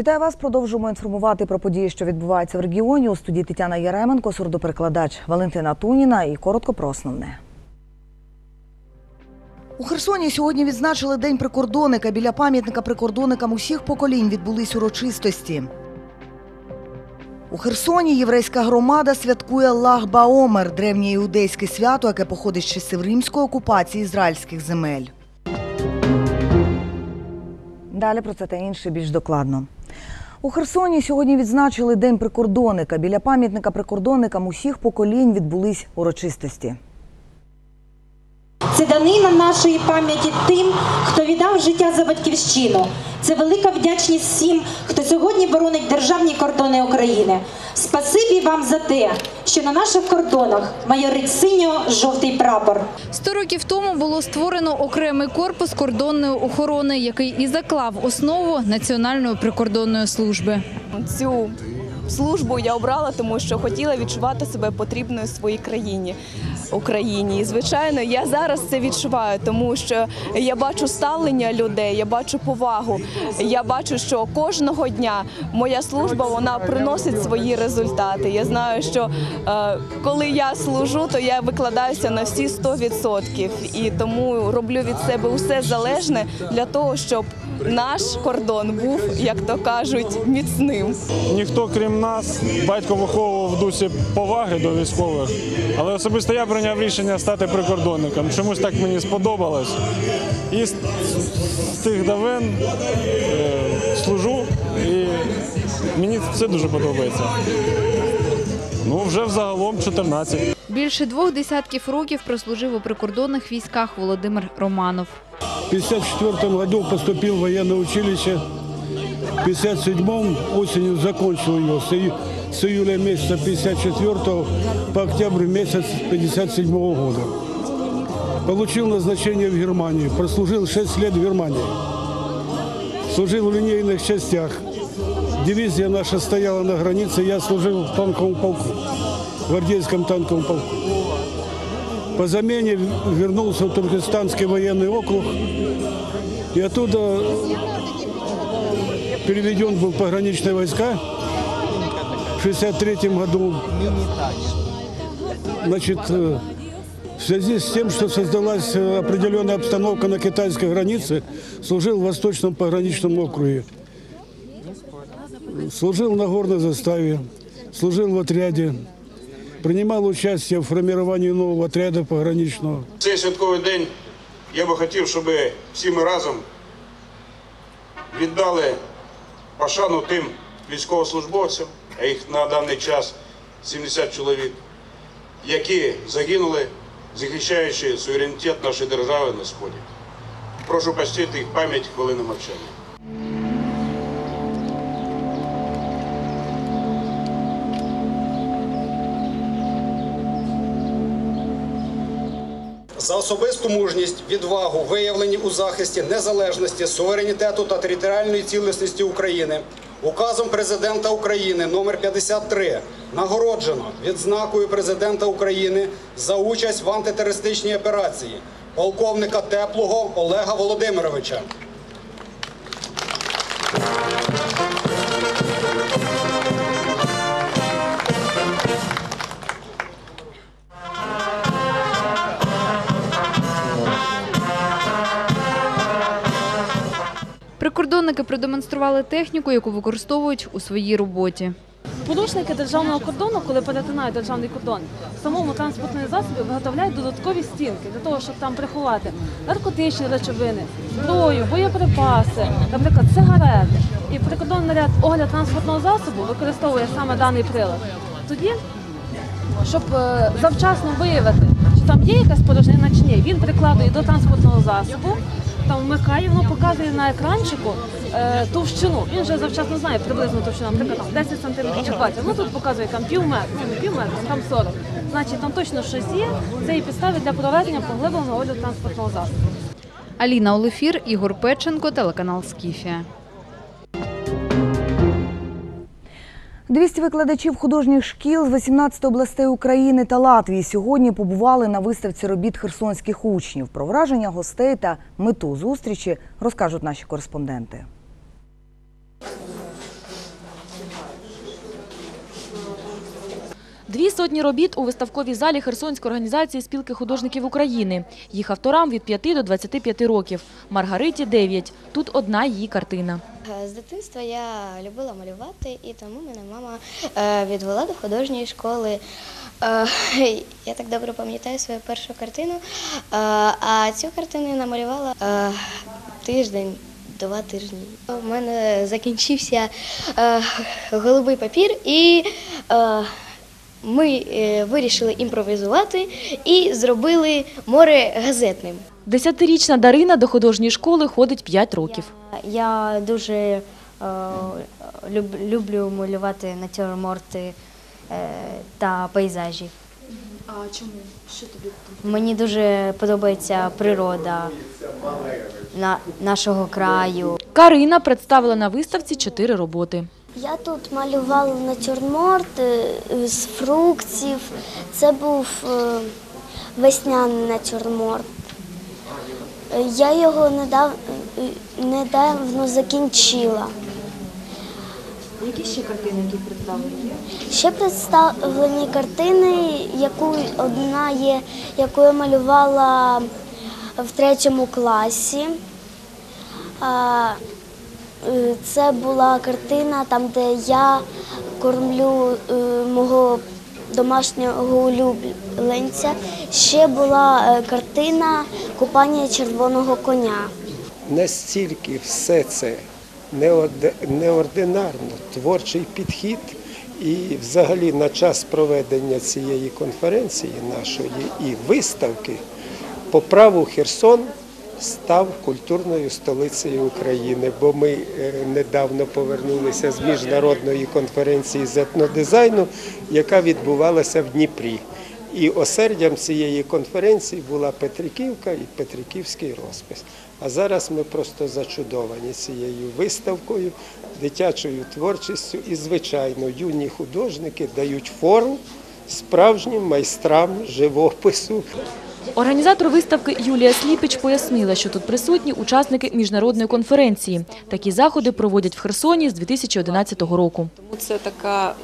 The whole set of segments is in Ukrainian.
Вітаю вас. Продовжуємо інформувати про події, що відбуваються в регіоні. У студії Тетяна Яременко, сурдоперекладач Валентина Туніна і коротко про основне. У Херсоні сьогодні відзначили День прикордонника. Біля пам'ятника прикордонникам усіх поколінь відбулись урочистості. У Херсоні єврейська громада святкує Лагбаомер – древнє іудейське свято, яке походить з часів римської окупації ізраїльських земель. Далі про це та інше більш докладно. У Херсоні сьогодні відзначили День прикордонника. Біля пам'ятника прикордонникам усіх поколінь відбулись урочистості. Це данина нашої пам'яті тим, хто віддав життя за батьківщину. Це велика вдячність всім, хто сьогодні боронить державні кордони України. Спасибі вам за те, що на наших кордонах майорить синьо-жовтий прапор. Сто років тому було створено окремий корпус кордонної охорони, який і заклав основу Національної прикордонної служби. Цю службу я обрала, тому що хотіла відчувати себе потрібною своїй країні. Україні, і звичайно, я зараз це відчуваю, тому що я бачу ставлення людей, я бачу повагу. Я бачу, що кожного дня моя служба вона приносить свої результати. Я знаю, що е, коли я служу, то я викладаюся на всі 100%. і тому роблю від себе усе залежне для того, щоб наш кордон був, як то кажуть, міцним. Ніхто крім нас, батько виховував в дусі поваги до військових, але особисто я прийняв рішення стати прикордонником. Чомусь так мені сподобалось. І з, тих давен е, служу, і мені це дуже подобається. Ну, вже взагалом 14. Більше двох десятків років прослужив у прикордонних військах Володимир Романов. В 1954 году поступил в военное училище. В 1957 осенью закончил ее. С, ию- с июля месяца 54 по октябрь месяц 57 года. Получил назначение в Германии. Прослужил 6 лет в Германии. Служил в линейных частях. Дивизия наша стояла на границе. Я служил в танковом полку. В гвардейском танковом полку. По замене вернулся в Туркестанский военный округ. И оттуда переведен был пограничные войска. В 63 году, значит, э, в связи с тем, что создалась э, определенная обстановка на китайской границе, служил в Восточном пограничном округе. Служил на горной заставе, служил в отряде, принимал участие в формировании нового отряда пограничного. Цей святковий день я би хотів, щоб всі ми разом віддали пошану тим військовослужбовцям, а їх на даний час 70 чоловік, які загинули, захищаючи суверенітет нашої держави на сході. Прошу почтити їх пам'ять хвилини мовчання. За особисту мужність, відвагу, виявлені у захисті незалежності, суверенітету та територіальної цілісності України. Указом президента України номер 53 нагороджено відзнакою президента України за участь в антитерористичній операції полковника теплого Олега Володимировича. Прикордонники продемонстрували техніку, яку використовують у своїй роботі. Порушники державного кордону, коли перетинають державний кордон, в самому транспортному засобі виготовляють додаткові стінки для того, щоб там приховати наркотичні речовини, зброю, боєприпаси, наприклад, сигарети. І прикордонний наряд огляд транспортного засобу використовує саме даний прилад. Тоді, щоб е, завчасно виявити, чи там є якась порожнина чи ні, він прикладує до транспортного засобу, там вмикає, воно показує на екранчику е, товщину. Він вже завчасно знає приблизно товщину, наприклад, там 10 сантиметрів чи 20 Ну тут показує там пів метра, пів метра, там 40. Значить, там точно щось є. Це і підстави для проведення поглибленого огляду транспортного засобу. Аліна Олефір, Ігор Печенко, телеканал Скіфія. 200 викладачів художніх шкіл з 18 областей України та Латвії сьогодні побували на виставці робіт херсонських учнів. Про враження гостей та мету зустрічі розкажуть наші кореспонденти. Дві сотні робіт у виставковій залі Херсонської організації спілки художників України. Їх авторам від 5 до 25 років. Маргариті 9. Тут одна її картина. Е, З дитинства я любила малювати, і тому мене мама е, відвела до художньої школи. Е, Я так добре пам'ятаю свою першу картину. А цю картину я намалювала тиждень. Два тижні. У мене закінчився е, голубий папір, і е, ми е, вирішили імпровізувати і зробили море газетним. Десятирічна Дарина до художньої школи ходить 5 років. Я дуже е, люб- люблю малювати натюрморти е, та пейзажі. А чому? Що тобі Мені дуже подобається природа на, нашого краю. Карина представила на виставці чотири роботи. Я тут малювала натюрморт е, з фруктів. Це був е, весняний натюрморт. Я його недав, е, недавно закінчила. Які ще картини, які представлені? Ще представлені картини, яку одна є, яку я малювала в третьому класі. Е, Це була картина там, де я кормлю е, мого домашнього улюбленця. Ще була е, картина Купання червоного коня. настільки все це неординарно, творчий підхід. І взагалі на час проведення цієї конференції нашої і виставки по праву Херсон став культурною столицею України, бо ми е, недавно повернулися з міжнародної конференції з етнодизайну, яка відбувалася в Дніпрі. І осердям цієї конференції була Петриківка і Петриківський розпис. А зараз ми просто зачудовані цією виставкою, дитячою творчістю і, звичайно, юні художники дають фору справжнім майстрам живопису. Організатор виставки Юлія Сліпич пояснила, що тут присутні учасники міжнародної конференції. Такі заходи проводять в Херсоні з 2011 року. Тому це така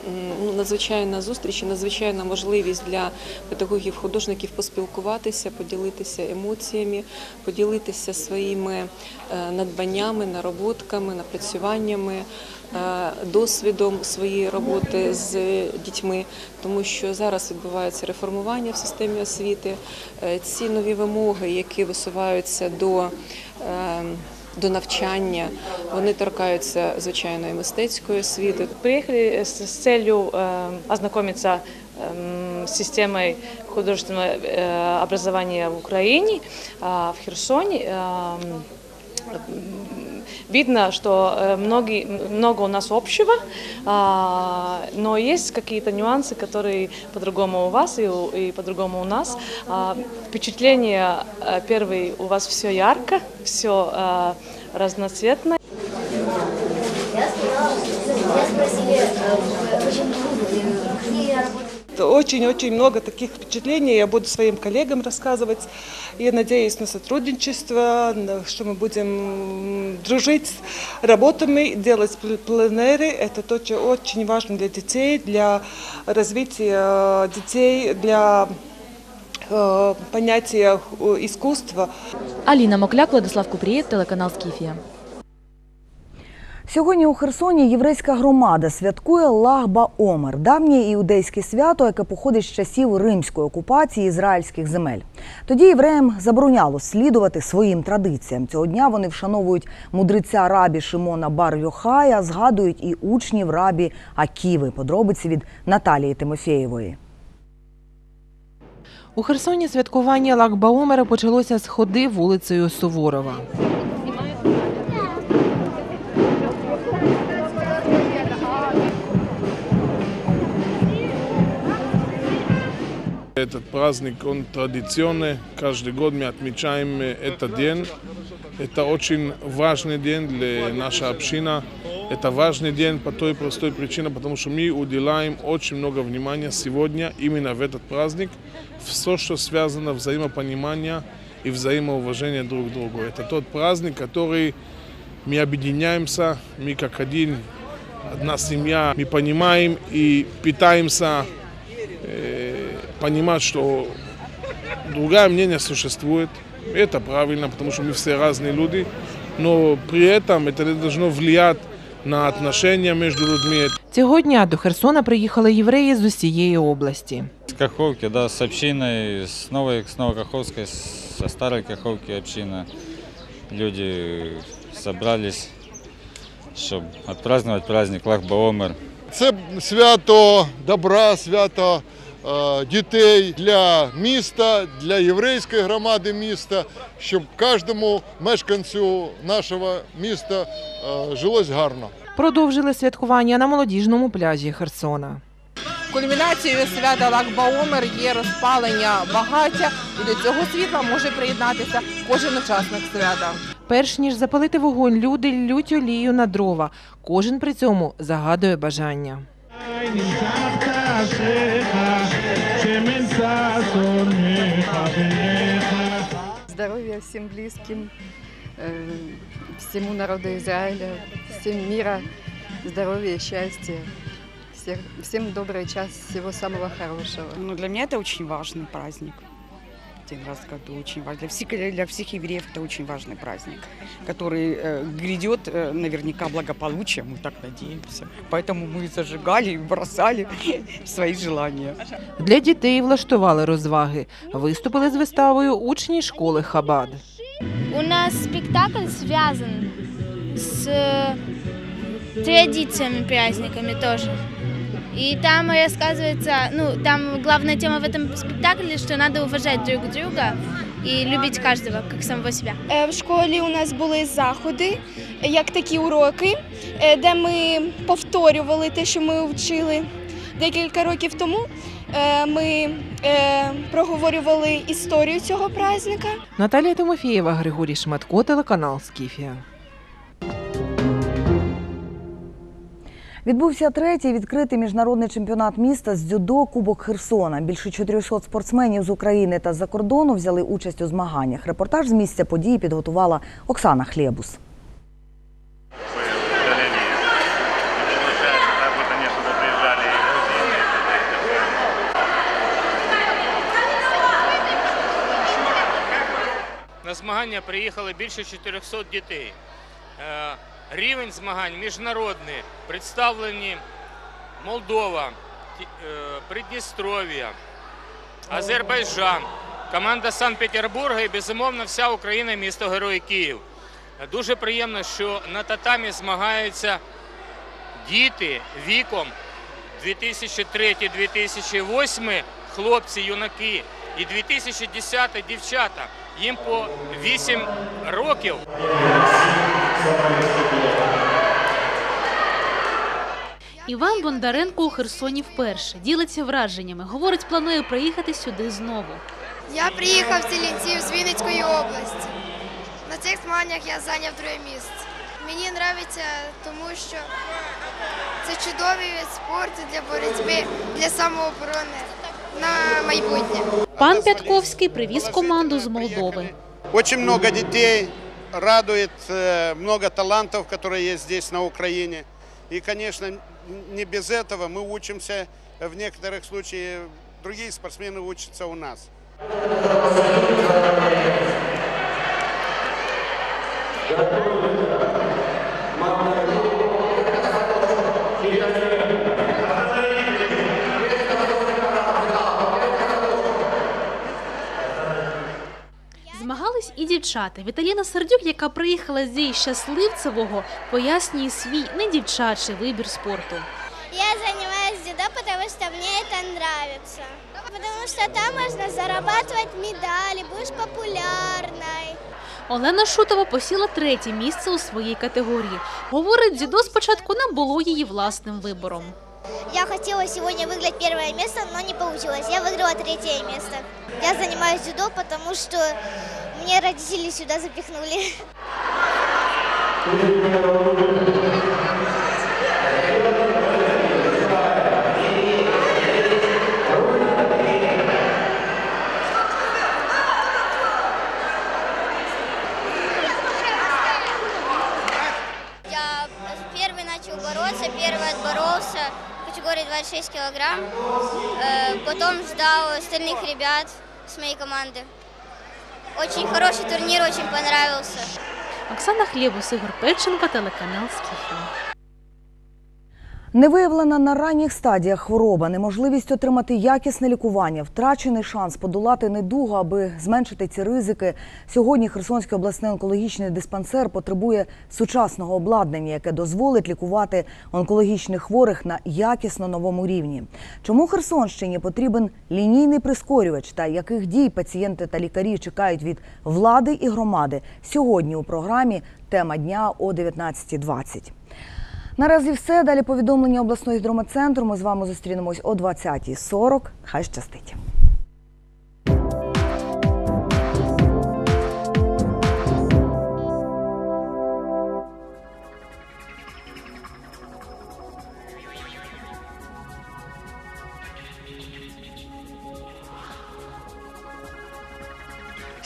ну, надзвичайна зустріч, надзвичайна можливість для педагогів, художників поспілкуватися, поділитися емоціями, поділитися своїми е, надбаннями, нароботками, напрацюваннями, досвідом своєї роботи з дітьми, тому що зараз відбувається реформування в системі освіти. Е, Ці нові вимоги, які висуваються до е, до навчання, вони торкаються звичайно і мистецької освіти. Приехали с, с целью э, ознакомиться эм, с системой художественного э, образования в Украине, а в Херсоне. Видно, что э, многие, много у нас общего, а, но есть какие-то нюансы, которые по-другому у вас и, и по-другому у нас. А, Впечатление э, первый, у вас все ярко, все разноцветно Очень-очень много таких впечатлений. Я буду своим коллегам рассказывать. Я надеюсь на сотрудничество, на- что мы будем дружить с работами, делать пл- пленеры. Это тоже очень важно для детей, для развития детей, для э, понятия э, искусства. Аліна Мокляк, Владислав Купрієв, телеканал Скіфія. Сьогодні у Херсоні єврейська громада святкує Лагба Омер, давнє іудейське свято, яке походить з часів римської окупації ізраїльських земель. Тоді євреям забороняло слідувати своїм традиціям. Цього дня вони вшановують мудреця рабі Шимона Бар Йохая, згадують і учнів рабі Аківи. Подробиці від Наталії Тимофєєвої. У Херсоні святкування Лагбаомера почалося з ходи вулицею Суворова. Этот праздник, он традиционный. Каждый год мы отмечаем этот день. Это очень важный день для нашей общины. Это важный день по той простой причине, потому что мы уделяем очень много внимания сегодня именно в этот праздник. Все, что связано взаимопонимание и взаимоуважение друг к другу. Это тот праздник, который мы объединяемся, мы как один, одна семья, мы понимаем и питаемся понимать, что другое мнение существует. Это правильно, потому что мы все разные люди. Но при этом это не должно влиять на отношения между людьми. Цього дня до Херсона приїхали євреї з усієї області. С Каховки, да, с общиной, с Новой, с Новокаховской, с- со Старой Каховки община. Люди собрались, чтобы отпраздновать праздник Лахбаомер. Це свято добра, свято е, дітей для міста, для єврейської громади міста, щоб кожному мешканцю нашого міста е, жилось гарно. Продовжили святкування на молодіжному пляжі Херсона. Кульмінацією свята Лагбаомер є розпалення багаття, і до цього світла може приєднатися кожен учасник свята. Перш ніж запалити вогонь, люди лють олію на дрова. Кожен при цьому загадує бажання. Здоровья всем близким, э, всему народу Израиля, всем мира, здоровья, счастья. Всех, всем добрый час, всего самого хорошего. Ну, для меня это очень важный праздник. Один раз в году очень важный. Для всех, для всех евреев это очень важный праздник, который э, грядет э, наверняка благополучие, мы так надеемся. Поэтому мы зажигали и бросали свои желания. Для дітей влаштували розваги. Виступили з виставою учні школи Хабад. У нас спектакль связан с э, традициями, праздниками тоже. И там рассказывается, ну, там главная тема в этом спектакле, что надо уважать друг друга и любить каждого, как самого себя. Е, В школі у нас були заходи, як такі уроки, е, де ми повторювали те, що ми вчили декілька років тому. Е, Ми е, проговорювали історію цього праздника. Наталія Тимофієва, Григорій Шматко, телеканал Скіфія. Відбувся третій відкритий міжнародний чемпіонат міста з дзюдо Кубок Херсона. Більше 400 спортсменів з України та з-за кордону взяли участь у змаганнях. Репортаж з місця події підготувала Оксана Хлєбус. На змагання приїхали більше 400 дітей. Рівень змагань міжнародний. Представлені Молдова, е, Придністров'я, Азербайджан, команда Санкт-Петербурга і безумовно вся Україна, місто Герой Київ. Дуже приємно, що на татамі змагаються діти віком 2003-2008 хлопці, юнаки і 2010 дівчата. Їм по 8 років. Іван Бондаренко у Херсоні вперше ділиться враженнями. Говорить, планує приїхати сюди знову. Я приїхав з Іллінців з Вінницької області. На цих змаганнях я зайняв друге місце. Мені подобається, тому що це чудовий вид спорту для боротьби, для самооборони на майбутнє. Пан Пятковський привіз команду з Молдови. Очень много детей, радует э, много талантов, которые есть здесь на Украине. И, конечно, н- не без этого мы учимся, в некоторых случаях другие спортсмены учатся у нас. І дівчата. Віталіна Сердюк, яка приїхала зі щасливцевого, пояснює свій не дівчачий вибір спорту. Я занимаюсь дзюдо, потому что мне это нравится. Потому что там можно зарабатывать медали, будешь популярной. Олена Шутова посіла третє місце у своїй категорії. Говорить, дзюдо спочатку не було її власним вибором. Я хотела сегодня выиграть первое место, но не получилось. Я выиграла третье место. Я занимаюсь дзюдо, потому что мне родители сюда запихнули. Я первый начал бороться, первый отборолся в категории 26 килограмм. Э, Потом ждал остальных ребят с моей команды. Очень хороший турнир, очень понравился. Оксана Хлебус, Игорь Пельченко, телеканал Скіфія. Невиявлена на ранніх стадіях хвороба, неможливість отримати якісне лікування, втрачений шанс подолати недугу, аби зменшити ці ризики. Сьогодні Херсонський обласний онкологічний диспансер потребує сучасного обладнання, яке дозволить лікувати онкологічних хворих на якісно новому рівні. Чому Херсонщині потрібен лінійний прискорювач та яких дій пацієнти та лікарі чекають від влади і громади? Сьогодні у програмі тема дня о 19.20. Наразі все. Далі повідомлення обласної гідрометцентру. Ми з вами зустрінемось о 20.40. Хай щастить.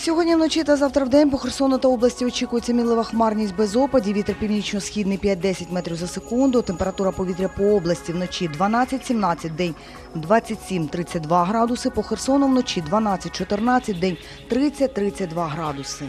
Сьогодні вночі та завтра в день по Херсону та області очікується мінлива хмарність без опадів. Вітер північно-східний 5-10 метрів за секунду. Температура повітря по області вночі 12-17, день 27-32 градуси. По Херсону вночі 12-14, день 30-32 градуси.